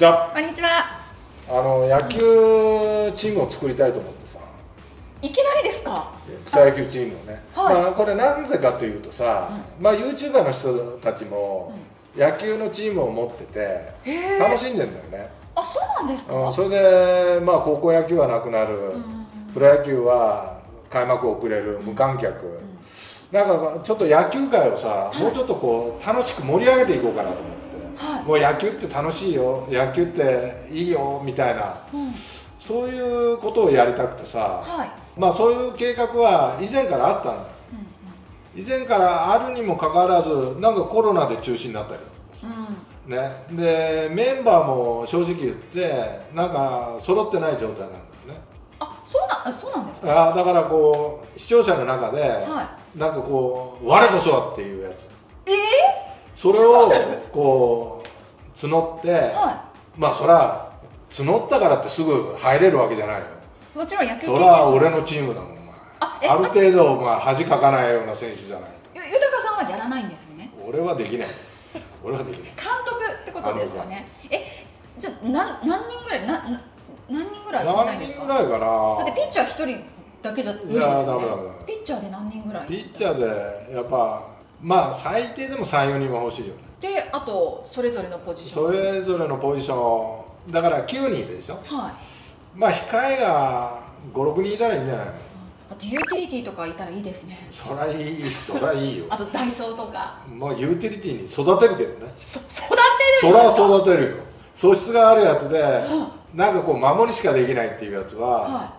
じゃあ。こんにちは。あの野球チームを作りたいと思ってさ。いきなりですか？草野球チームをね、はい。まあ、これなぜかというとさ、まあ YouTuber の人たちも野球のチームを持ってて楽しんでんだよね、あそうなんですか、うん、それで、まあ、高校野球はなくなる、うんプロ野球は開幕遅れる無観客、なんかちょっと野球界をさ、もうちょっとこう楽しく盛り上げていこうかなと思って、はい。もう野球って楽しいよ。野球っていいよ。みたいな。うん。そういうことをやりたくてさ、はい、まあそういう計画は以前からあったんだよ以前からあるにもかかわらずなんかコロナで中止になったり。うん。うんね。でメンバーも正直言ってなんか揃ってない状態なんだよね。あそうなあそうなんですか？あだからこう視聴者の中で、はなんかこう我こそはっていうやつ。ええそれをこう募って、はまあそら募ったからってすぐ入れるわけじゃないよ。いもちろん野球それは者俺のチームだもんお前。あえある程度まあ恥かかないような選手じゃないゆ豊さんはやらないんですよね？俺はできない。俺はできない。監督ってことですよね。えじゃあ何何人ぐらいなな何人ぐらい何ですか？人ぐらいかだってなピッチャー一人だけじゃ無理ですいやよねダメダメダメ。ピッチャーで何人ぐらい？ピッチャーでやっぱまあ最低でも34人は欲しいよね。であとそれぞれのポジション。それぞれのポジション。だから9人いるでしょ。はい。まあ控えが56人いたらいいんじゃないの？あとユーティリティとかいたらいいですね。そりゃいいそりゃいいよ。あとダイソーとか。もうユーティリティに育てるけどね。そ育てるそりゃ育てるよ。素質があるやつでなんかこう守りしかできないっていうやつは、は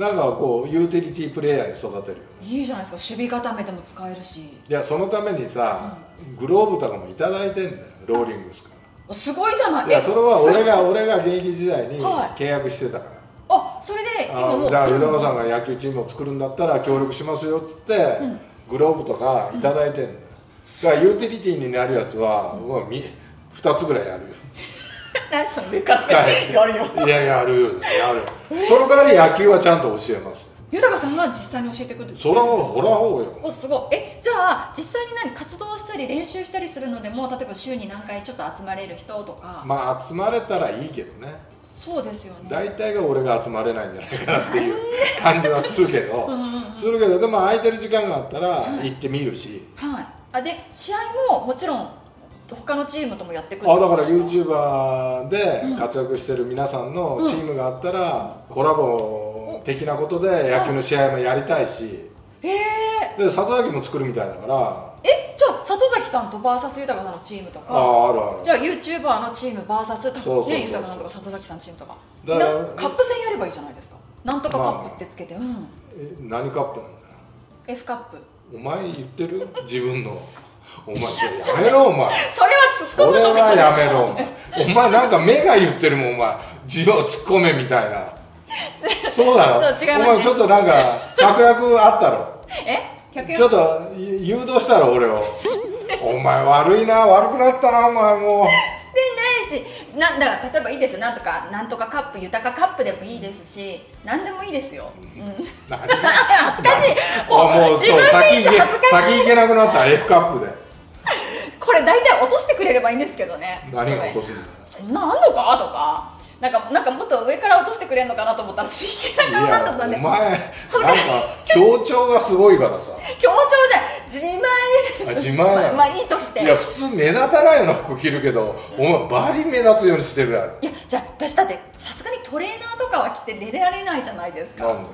なんかこうユーティリティプレイヤーに育てるよいいいじゃないですか。守備固めでも使えるし。いやそのためにさ、グローブとかもいただいてんだよローリングスからすごいじゃない？いやそれは俺がが俺が現役時代にはい。契約してたから、あそれで今もうあじゃあ豊さんが野球チームを作るんだったら協力しますよっつって、グローブとかいただいてんだよ、だからユーティリティになるやつは、もうみ2つぐらいやるよ何その上から使えやるよ。いややるよ。やるよ、その代わり野球はちゃんと教えます。豊さんが実際に教えてくる？そらほらほうよ。おすごい。えじゃあ実際に何活動したり練習したりするのでも例えば週に何回ちょっと集まれる人とか、まあ集まれたらいいけどね。そうですよね。大体が俺が集まれないんじゃないかなっていう感じはするけど。するけどでも空いてる時間があったら行ってみるし、はい。あで試合ももちろん他のチームともやってくるあだから YouTuber で活躍してる皆さんのチームがあったら、コラボ的なことで野球の試合もやりたいし。へえで里崎も作るみたいだから。あえじゃあ里崎さんと VS 豊さんのチームとか？ああるある。じゃあ YouTuber のチーム VS ね豊さんとか里崎さんチームとか。だかカップ戦やればいいじゃないですか。なんとかカップってつけて、うん。え何カップなんだよ？F カップ。お前言ってる？自分のお前やめろお前。それは突っそ込むとこれはやめろお前お前なんか目が言ってるもんお前字を突っ込めみたいな。そう。だろ？そう違います。ねお前ちょっとなんか策略あったろ？え？100ちょっと誘導したろ俺を。お前悪いな悪くなったなお前もう。してないしなんだから例えばいいですよ。なんとかなんとかカップ豊かカップでもいいですし何でもいいですよ、うん、何 恥ずかしい。あもう自そう分で言先行け先行けなくなった F カップでこれ大体落としてくれればいいんですけどね。何が落とすんだよ。そんなあんのか？とか。なんかなんかもっと上から落としてくれるのかなと思ったら真剣いな顔になっちゃったんで。やお前なんか強調がすごいからさ。強調じゃん。自前です。あ自前なの？まあいいとして。いや普通目立たないような服着るけどお前バリ目立つようにしてるやろ。いやじゃあ私だってさすがにトレーナーとかは着て出られないじゃないですか。なんだよ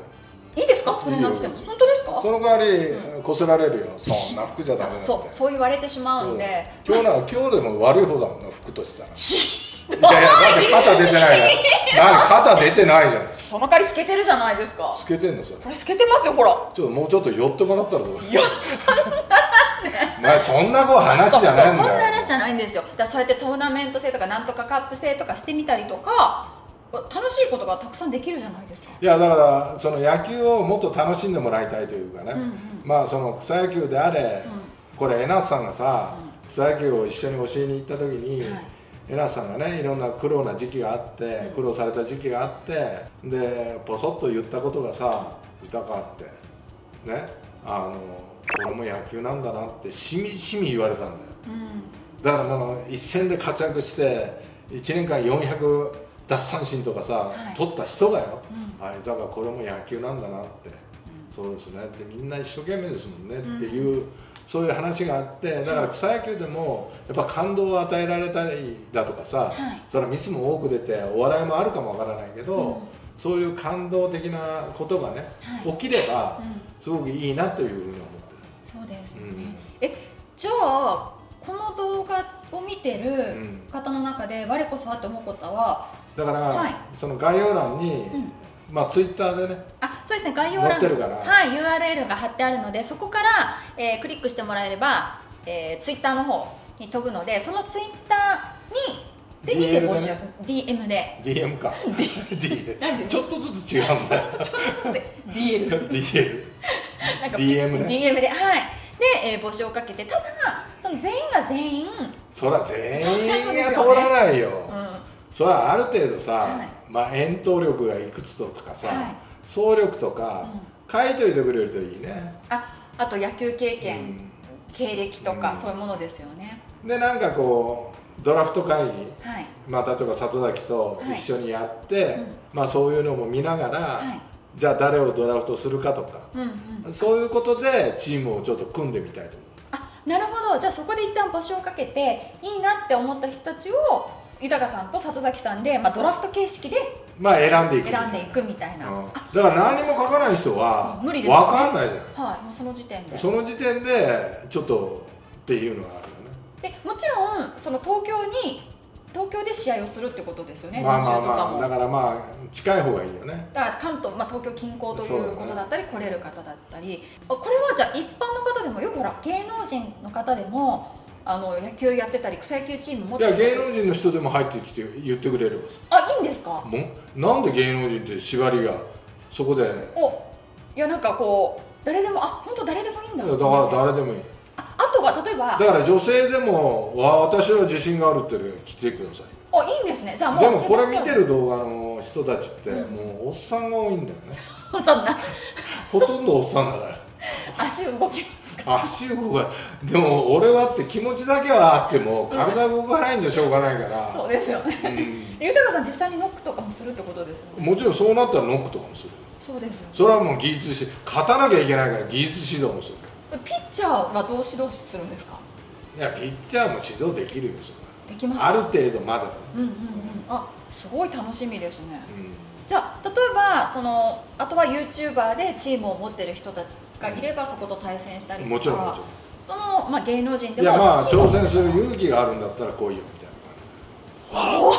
か？トレーナー着ても本当ですか？その代わりこすられるよ。そんな服じゃダメだそう。よそう言われてしまうんで。今日な今日でも悪い方だもんな服としたら。い。やいやだって肩出てないね何肩出てないじゃん。その代わり透けてるじゃないですか。つけてんのそれ。これ透けてますよほら。ちょっともうちょっと寄ってもらったらどう？お前そんなこう話じゃないんそうそんなだよ話じゃないんですよ。だそうやってトーナメント制とかなんとかカップ制とかしてみたりとか楽しいことがたくさんできるじゃないですか。いやだからその野球をもっと楽しんでもらいたいというかね、うんうん。まあその草野球であれ、これ江夏さんがさ、草野球を一緒に教えに行った時に、はい。江夏さんがねいろんな苦労な時期があって、苦労された時期があってでポソッと言ったことがさ「豊か」ってね。あのこれも野球なんだなってしみしみ言われたんだよ。うん。だからもう一戦で活躍して1年間400奪三振とかさ、はい。取った人がよ、うん。あだからこれも野球なんだなって、そうですね。ってみんな一生懸命ですもんね。っていう、そういう話があってだから草野球でもやっぱ感動を与えられたりだとかさ、はい。それはミスも多く出てお笑いもあるかもわからないけど、うん。そういう感動的なことがね、はい。起きればうん。すごくいいなというふうに思ってる。そうですよね、うん。えじゃあこの動画を見てるん。方の中で我こそはって思うことはだから、はい。その概要欄に、ん。まあツイッターでねあそうですね。概要欄。はい URL が貼ってあるのでそこから、えークリックしてもらえれば、えー、ツイッターの方に飛ぶのでそのツイッターにで見て募集。ね DM で。DM か。D ちょっとずつ違うんだ。よちょっとずつ。DL DL DM ね。DM で。はい。で、えー募集をかけて。ただその全員が全員、そら全員が通らないよ、うん、それはある程度さ、はい。まあ、遠投力がいくつとかさ、はい。走力とかうん。書いといてくれるといいね、ああと野球経う験、ん。経歴とか、うん。そういうものですよね。でなんかこうドラフト会議はい。まあ、例えば里崎と一緒にやって、うん。まあ、そういうのも見ながら、はい。じゃあ誰をドラフトするかとかうんうん。そういうことでチームをちょっと組んでみたいと思う。あなるほど。じゃあそこで一旦募集をかけていいなって思った人たちを豊さんと里崎さんで、まあ、ドラフト形式でまあ選んでいくみたいな。選んでいくみたいな、うん。だから何も書かない人は無理ですよね分かんないじゃはい。もうその時点で。んその時点でちょっとっていうのがあるよね。でもちろんその東京に東京で試合をするってことですよね。まあまあまあだからまあ近い方がいいよね。だから関東、まあ、東京近郊ということだったり、来れる方だったり。あこれはじゃあ一般の方でもよくほら芸能人の方でもあの野球やってたり草野球チーム持っていや芸能人の人でも入ってきて言ってくれればさ。あいいんですか？もう？なんで芸能人って縛りがそこで。おいやなんかこう誰でもあ本当誰でもいいんだ。だから誰でもいい。ああとは例えば。だから女性でもわ私は自信があるって来てください。おいいんですね。じゃあもうでもこれ見てる動画の人たちってうん。もうおっさんが多いんだよね。ほとんどおっさんだから。足動き足動かでも俺はって気持ちだけはあっても体動かないんじゃしょうがないから。そうですよね。うん。豊さん実際にノックとかもするってことですよね。もちろんそうなったらノックとかもする。そうですよね。それはもう技術し勝たなきゃいけないから技術指導もする。ピッチャーはどう指導するんですか？いやピッチャーも指導できるよそれできます。ある程度まだ。ね、うんうんうん。あすごい楽しみですね。うんじゃあ例えばそのあとは YouTuber でチームを持ってる人たちがいればそこと対戦したりとかもちろんもちろん。その、まあ、芸能人でもいやまあ挑戦する勇気があるんだったら来いよみたいな感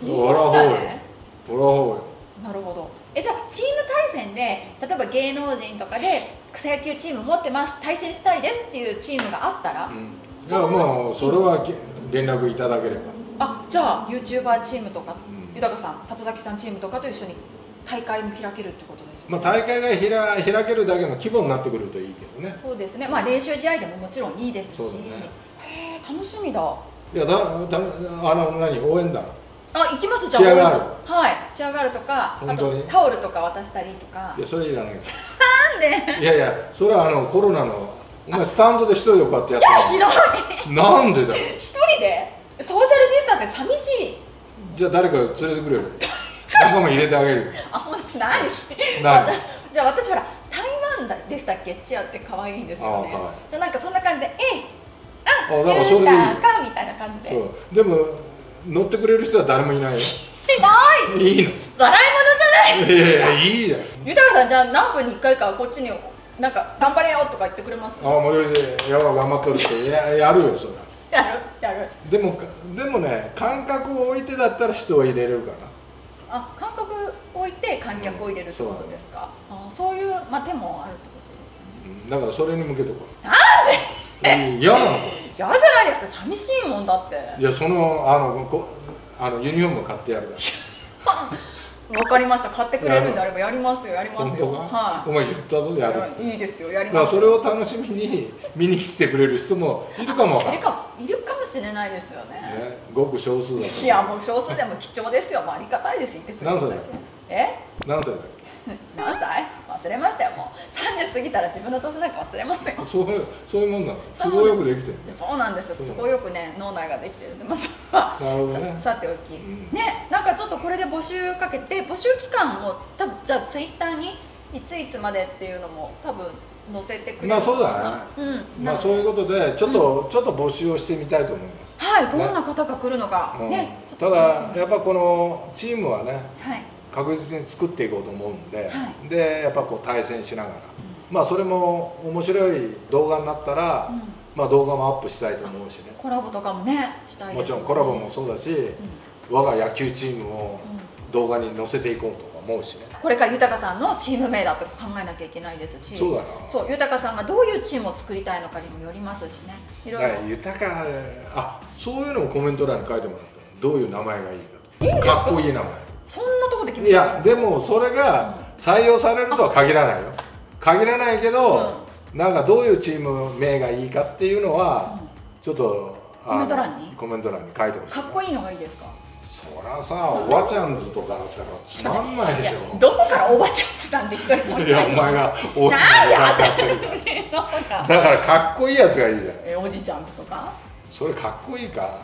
じ言いましたね。ほらほなるほど。えじゃあチーム対戦で例えば芸能人とかで草野球チーム持ってます対戦したいですっていうチームがあったら、らうん。じゃあもうそれはけ連絡いただければ。あじゃあ YouTuber チームとか、うん豊さん里崎さんチームとかと一緒に大会も開けるってことですよね、まあ大会がひら開けるだけの規模になってくるといいけどね。そうですね。まあ練習試合でももちろんいいですし、そうだね。へえ楽しみだ。いやだだあの何？応援団？あ行きます。じゃあチアガールはい。チアガールとかあとタオルとか渡したりとか。いやそれいらない。なんで？いやいやそれはあのコロナのお前スタンドで一人でこうやってやって広い。るなんでだよ。一人で？ソーシャルディスタンスで寂しいじゃあ誰か連れてくれる？仲間入れてあげる。よ あ本当何何じゃあ私ほら台湾でしたっけ？チアって可愛いんですよね。じゃあなんかそんな感じで「えあだからゆうそれでいい。か」みたいな感じで。そう。でも乗ってくれる人は誰もいない。よひどい。いいの。笑い物じゃない。いやいやいいじゃん豊さんじゃあ何分に1回かこっちになんか頑張れよとか言ってくれます？あ森口やば頑張っとるって。ややるよそれはやるやる。でもかでもね感覚を置いてだったら人を入れれるかな。あ感覚を置いて観客を入れるってことですか、あそういう、まあ、手もあるってことうんだからそれに向けてこい。なんで？嫌なのこ嫌じゃないですか。寂しいもんだって。れいやそのあのこあのユニフォーム買ってやるから わかりました。買ってくれるんであればやりますよ。やりますよ。はお前言ったぞやるいいですよ。やりますそれを楽しみに 見に来てくれる人もいるかもいいるかも。いるかもしれないですよね。ね、ごく少数だといやもう少数でも貴重ですよ、まあ、ありがたいです。言ってくれるだけ。何歳だ？っえ？何歳だっ 何歳？忘れましたよ。もう30過ぎたら自分の年なんか忘れますよ。そういうそういうもんなの。都合よくできてる。そうなんですよ。都合よくね脳内ができてるんで。まあそれはなるほどね。ささておき、ん。ねなんかちょっとこれで募集かけて募集期間も多分じゃあツイッターにいついつまでっていうのも多分載せてくれるまあそうだね。うん。まあそういうことでちょっと、ちょっと募集をしてみたいと思います。はいどんな方が来るのか、うん。ねちょったとだやっぱこのチームはねはい確実に作っていこうと思うんで、はでやっぱこう対戦しながら、まあそれも面白い動画になったら、うん。まあ動画もアップしたいと思うしね。コラボとかもねしたいですもちろんコラボもそうだし、我が野球チームを動画に載せていこうとか思うしね。これから豊さんのチーム名だとか考えなきゃいけないですし。そうだな。そう豊さんがどういうチームを作りたいのかにもよりますしね。いろいろ。豊かあそういうのもコメント欄に書いてもらったらどういう名前がいいかいいんですか？かっこいい名前。そんで決めいてやでもそれが採用されるとは限らないよ。限らないけど、なんかどういうチーム名がいいかっていうのは、ちょっとコメント欄に？コメント欄に書いてほしい。かっこいいのがいいですか？そりゃさおばちゃんズとかだったらつまんないでしやょどこからおばちゃんってたんで一人もいいやお前がおかってるから。私の。がだからかっこいいやつがいいじゃん。えおじちゃんとか？それかっこいいか？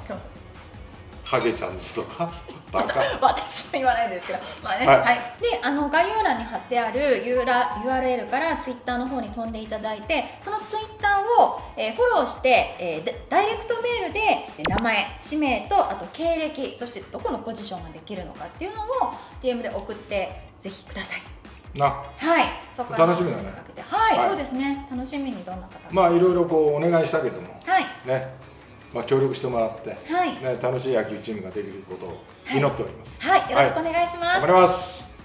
ハゲちゃんズとか？私は言わないですけど、まあねははい。いであの概要欄に貼ってある URL からツイッターの方に飛んでいただいてそのツイッターを、えーフォローして、えーでダイレクトメールでえー名前氏名とあと経歴そしてどこのポジションができるのかっていうのを DM で送ってぜひください。なはい。そこ楽しみだね。はい、はい。そうですね。楽しみにどんな方がまあいろいろこうお願いしたけども。はい。ね、まあ、協力してもらって、はい。ね、楽しい野球チームができることを祈っております、はい。よろしくお願いします、頑張ります